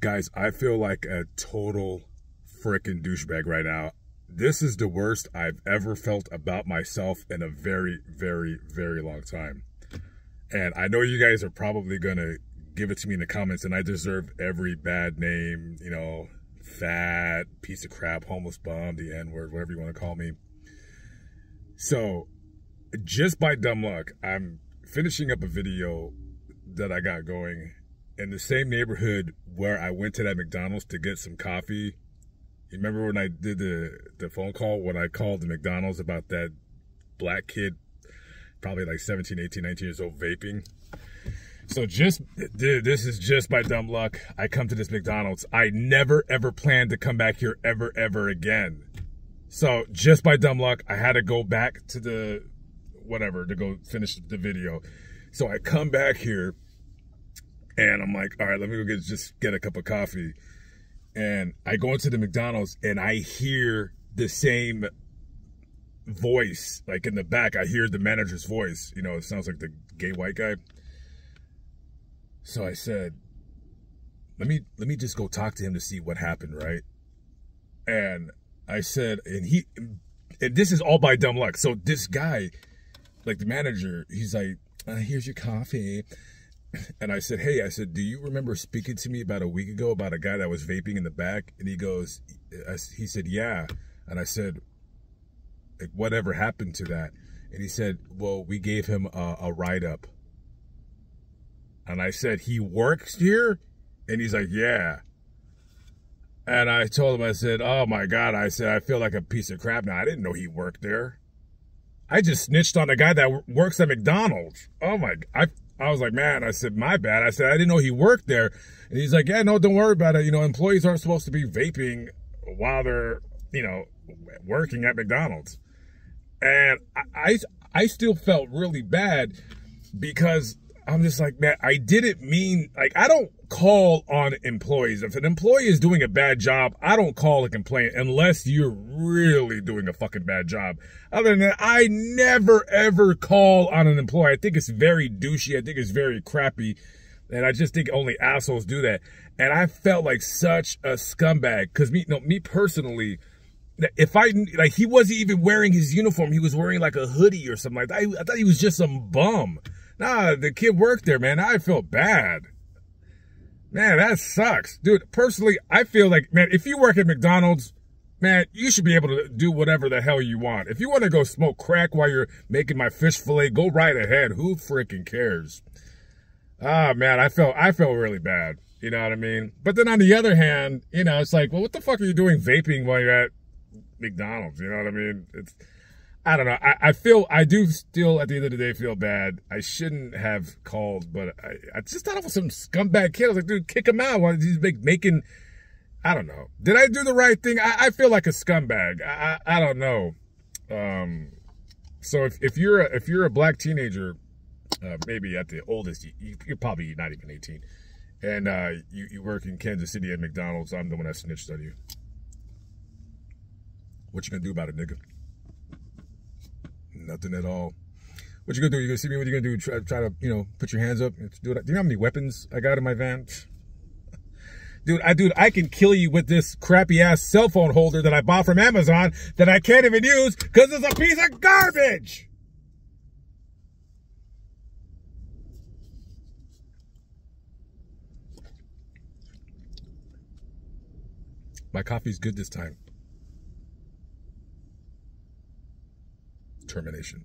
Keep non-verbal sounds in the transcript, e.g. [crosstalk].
Guys, I feel like a total freaking douchebag right now. This is the worst I've ever felt about myself in a very, very, very long time. And I know you guys are probably going to give it to me in the comments, and I deserve every bad name, you know, fat, piece of crap, homeless bum, the N word, whatever you want to call me. So, just by dumb luck, I'm finishing up a video that I got going in the same neighborhood where I went to that McDonald's to get some coffee. You remember when I did the, the phone call when I called the McDonald's about that black kid, probably like 17, 18, 19 years old, vaping? So just, dude, this is just by dumb luck. I come to this McDonald's. I never ever planned to come back here ever, ever again. So just by dumb luck, I had to go back to the, whatever, to go finish the video. So I come back here and I'm like, all right, let me go get just get a cup of coffee. And I go into the McDonald's and I hear the same voice, like in the back, I hear the manager's voice. You know, it sounds like the gay white guy. So I said, let me let me just go talk to him to see what happened, right? And I said, and he and this is all by dumb luck. So this guy, like the manager, he's like, uh, here's your coffee. [clears throat] And I said, hey, I said, do you remember speaking to me about a week ago about a guy that was vaping in the back? And he goes, he said, yeah. And I said, like, whatever happened to that? And he said, well, we gave him a, a write up. And I said, he works here? And he's like, yeah. And I told him, I said, oh my God, I said, I feel like a piece of crap now. I didn't know he worked there. I just snitched on the guy that works at McDonald's. Oh my, I, I was like, man, I said, my bad. I said, I didn't know he worked there. And he's like, yeah, no, don't worry about it. You know, employees aren't supposed to be vaping while they're, you know, working at McDonald's. And I, I, I still felt really bad because I'm just like, man, I didn't mean, like, I don't call on employees. If an employee is doing a bad job, I don't call a complaint unless you're really doing a fucking bad job. Other than that, I never ever call on an employee. I think it's very douchey. I think it's very crappy. And I just think only assholes do that. And I felt like such a scumbag. Cause me, no, me personally, if I, like, he wasn't even wearing his uniform. He was wearing like a hoodie or something like that. I, I thought he was just some bum. Nah, the kid worked there, man. I felt bad. Man, that sucks. Dude, personally, I feel like, man, if you work at McDonald's, man, you should be able to do whatever the hell you want. If you want to go smoke crack while you're making my fish fillet, go right ahead. Who freaking cares? Ah, man, I felt, I felt really bad. You know what I mean? But then on the other hand, you know, it's like, well, what the fuck are you doing vaping while you're at McDonald's? You know what I mean? It's, I don't know. I, I feel I do still at the end of the day feel bad. I shouldn't have called, but I, I just thought it was some scumbag kid. I was like, dude, kick him out. Why he's make, making? I don't know. Did I do the right thing? I, I feel like a scumbag. I, I, I don't know. Um, so if, if you're a, if you're a black teenager, uh, maybe at the oldest, you, you're probably not even 18, and uh, you, you work in Kansas City at McDonald's, I'm the one that snitched on you. What you gonna do about it, nigga? Nothing at all. What you gonna do? You gonna see me? What you gonna do? Try, try to, you know, put your hands up. Do, it. do you know how many weapons I got in my van? [laughs] Dude, I dude, I can kill you with this crappy ass cell phone holder that I bought from Amazon that I can't even use because it's a piece of garbage. My coffee's good this time. Termination.